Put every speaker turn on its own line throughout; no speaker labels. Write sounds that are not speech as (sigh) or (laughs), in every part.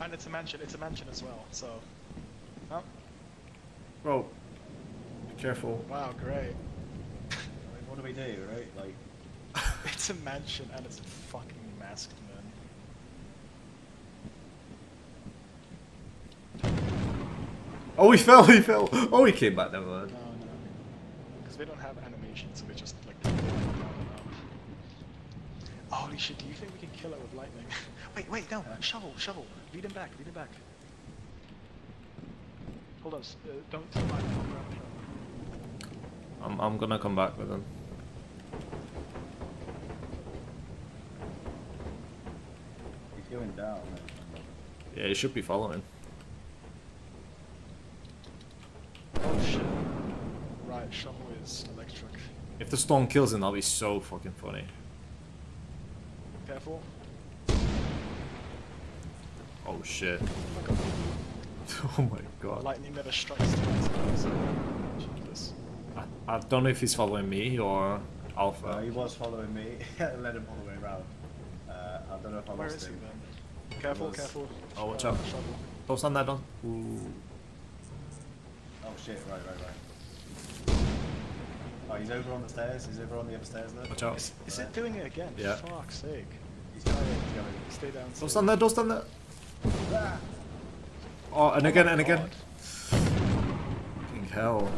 And it's a mansion. It's a mansion as well. So, oh,
Bro, be careful.
wow, great.
Like, what do we do, right? Like, (laughs)
It's a mansion and it's a fucking masked man.
Oh, he fell, (laughs) he fell. Oh, he came back, never mind.
No, no. Because they don't have animations, so they just like. Down and up. Holy shit! Do you think we can kill it with lightning? (laughs) wait, wait, no! Shovel, shovel! Lead him back, lead him back. Hold on, uh, don't survive. I'll grab the shovel.
I'm, I'm gonna come back with him.
he's going down.
Yeah, he should be following.
Oh shit! Right, shovel is electric.
If the storm kills him, that'll be so fucking funny.
Careful.
Oh shit.
Oh my god. (laughs)
Oh my god.
Lightning never strikes twice. Jesus.
I, I don't know if he's following me or Alpha.
Uh, he was following me. (laughs) I led him all the way around. Uh, I don't know if I
Where
lost
is he
him.
then? Careful,
was-
careful.
Oh, watch
Uh,
out. Don't stand there, don't. Ooh.
Oh shit! Right, right, right. Oh, he's over on the stairs. He's over on the upstairs there.
Watch out.
Is, is it doing it again?
Yeah.
Fuck's sake.
He's coming. He's coming.
Stay down.
Don't stand there, don't stand there. Oh, and again,
my
and again.
Oh God.
Fucking hell.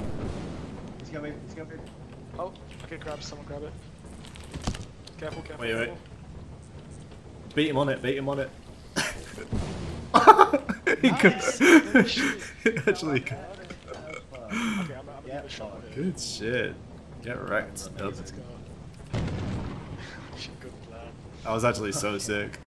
He's coming. He's coming.
Oh, okay, grab someone, grab it. Careful, careful.
Wait, wait.
careful.
Beat him on it, beat him on it. (laughs) he
Nice.
could. (laughs) Actually, he could.
Okay, I'm, I'm
Yeah,
leave a shot
fine.
here.
Good shit. Get wrecked.
Let's go. Shit, Good plan.
That was actually so sick.